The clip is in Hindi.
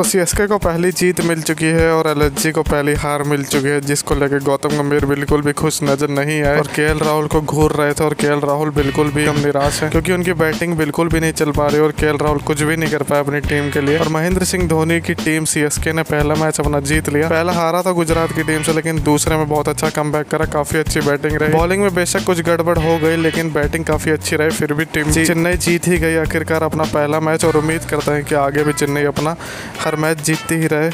तो सीएसके को पहली जीत मिल चुकी है और एलएचजी को पहली हार मिल चुकी है जिसको लेकर गौतम गंभीर बिल्कुल भी खुश नज़र नहीं आए। और के राहुल को घूर रहे थे और के राहुल बिल्कुल भी हम निराश है क्योंकि उनकी बैटिंग बिल्कुल भी नहीं चल पा रही और के राहुल कुछ भी नहीं कर पाए अपनी टीम के लिए। और महेंद्र सिंह धोनी की टीम सीएसके ने पहला मैच अपना जीत लिया। पहला हारा था गुजरात की टीम से लेकिन दूसरे में बहुत अच्छा कम करा काफ़ी अच्छी बैटिंग रही। बॉलिंग में बेशक कुछ गड़बड़ हो गई लेकिन बैटिंग काफ़ी अच्छी रही फिर भी टीम चेन्नई जीत ही गई आखिरकार अपना पहला मैच और उम्मीद करते हैं कि आगे भी चेन्नई अपना हर मैच जीतते ही रहे।